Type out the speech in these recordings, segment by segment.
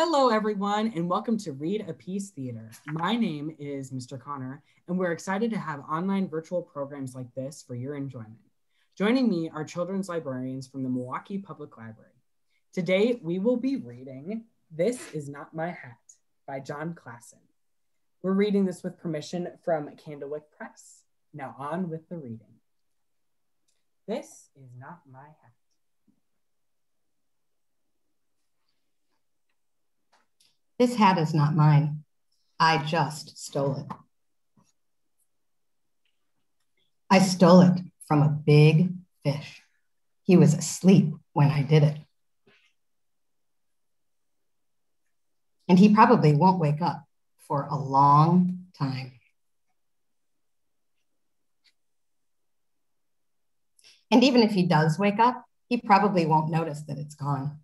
Hello, everyone, and welcome to Read a Piece Theater. My name is Mr. Connor, and we're excited to have online virtual programs like this for your enjoyment. Joining me are children's librarians from the Milwaukee Public Library. Today, we will be reading This Is Not My Hat by Jon Klassen. We're reading this with permission from Candlewick Press. Now on with the reading. This is not my hat. This hat is not mine. I just stole it. I stole it from a big fish. He was asleep when I did it. And he probably won't wake up for a long time. And even if he does wake up, he probably won't notice that it's gone.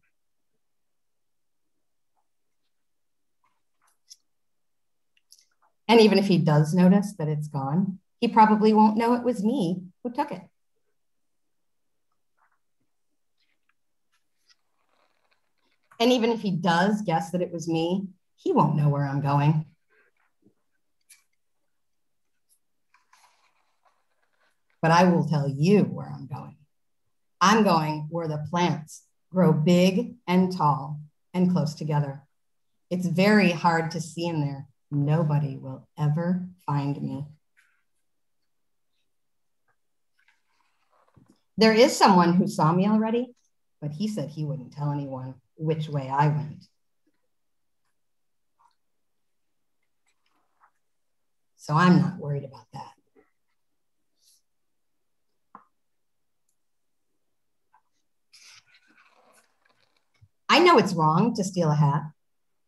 And even if he does notice that it's gone, he probably won't know it was me who took it. And even if he does guess that it was me, he won't know where I'm going. But I will tell you where I'm going. I'm going where the plants grow big and tall and close together. It's very hard to see in there. Nobody will ever find me. There is someone who saw me already, but he said he wouldn't tell anyone which way I went. So I'm not worried about that. I know it's wrong to steal a hat.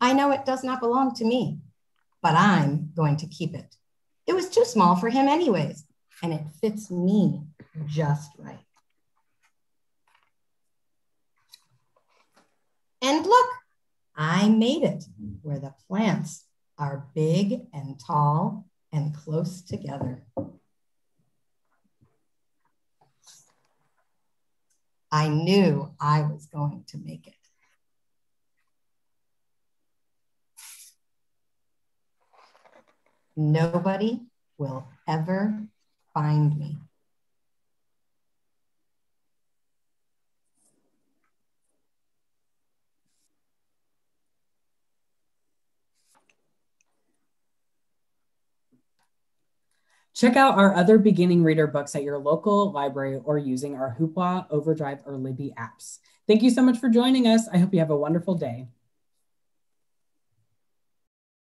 I know it does not belong to me, but I'm going to keep it. It was too small for him, anyways, and it fits me just right. And look, I made it where the plants are big and tall and close together. I knew I was going to make it. Nobody will ever find me. Check out our other beginning reader books at your local library or using our Hoopla, Overdrive, or Libby apps. Thank you so much for joining us. I hope you have a wonderful day.